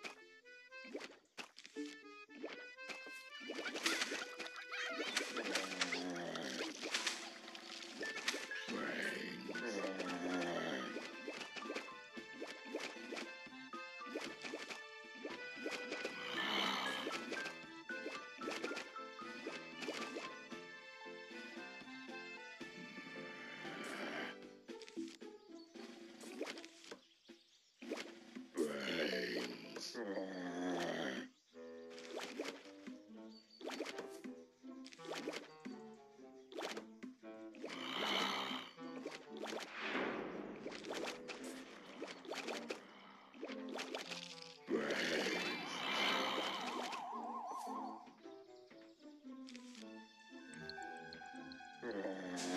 The 嗯。